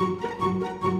Thank you.